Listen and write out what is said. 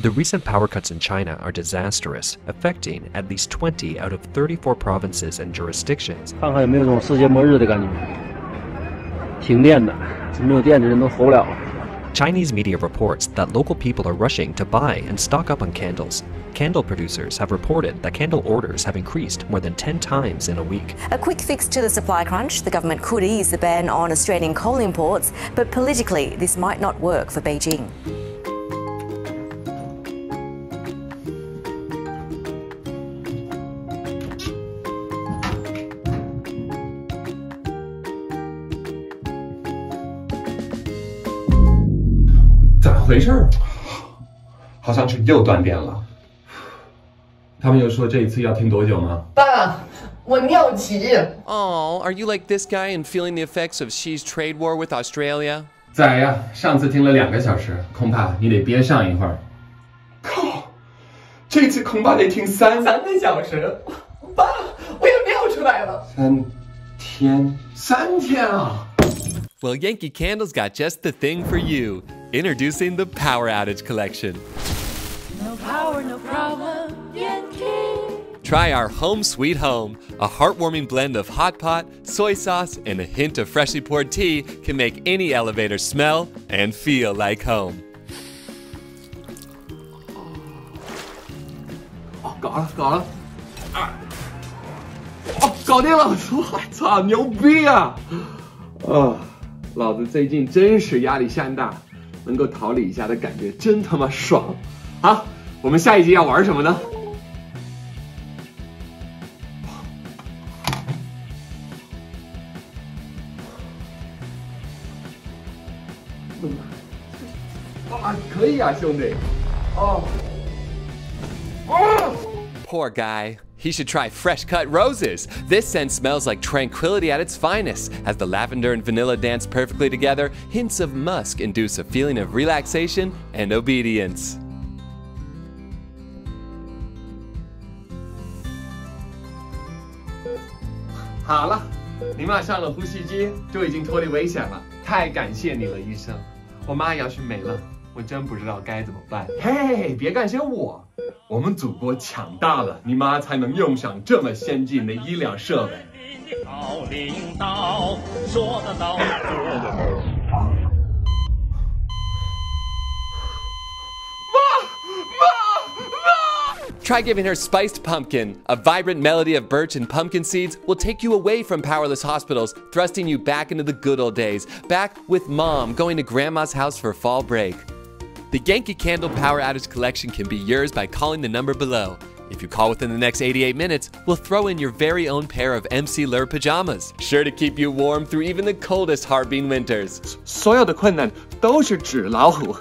The recent power cuts in China are disastrous, affecting at least 20 out of 34 provinces and jurisdictions. 看看有没有种世界末日的感觉。停电的，没有电的人都活不了。 Chinese media reports that local people are rushing to buy and stock up on candles. Candle producers have reported that candle orders have increased more than 10 times in a week. A quick fix to the supply crunch. The government could ease the ban on Australian coal imports, but politically, this might not work for Beijing. 回事儿？好像是又断电了。他们又说这一次要停多久吗？爸，我尿急。Oh, are you like this guy and feeling the effects of Xi's trade war with Australia? 在呀，上次停了两个小时，恐怕你得憋上一会儿。靠，这次恐怕得停三三个小时。爸，我要尿出来了。三天，三天啊！Well, Yankee Candle's got just the thing for you. Introducing the Power Outage Collection. No power, no problem, Yankee. Try our Home Sweet Home. A heartwarming blend of hot pot, soy sauce, and a hint of freshly poured tea can make any elevator smell and feel like home. 哦，搞了，搞了！啊，哦，搞定了！我操，牛逼啊！啊，老子最近真是压力山大， 能够逃离一下的感觉真他妈爽！好，我们下一集要玩什么呢？啊，可以啊，兄弟。哦。哦。Poor guy. He should try fresh cut roses. This scent smells like tranquility at its finest. As the lavender and vanilla dance perfectly together, hints of musk induce a feeling of relaxation and obedience. 好了，你妈上了呼吸机就已经脱离危险了，太感谢你了，医生。我妈要是没了， 我真不知道该怎么办。嘿，别感谢我，我们祖国强大了，你妈才能用上这么先进的医疗设备。好领导说得到，做得到。 Try giving her spiced pumpkin. A vibrant melody of birch and pumpkin seeds will take you away from powerless hospitals, thrusting you back into the good old days. Back with mom going to grandma's house for fall break. The Yankee Candle Power Outage Collection can be yours by calling the number below. If you call within the next 88 minutes, we'll throw in your very own pair of MC Lur pajamas, sure to keep you warm through even the coldest Harbin winters. 所有的困难都是纸老虎，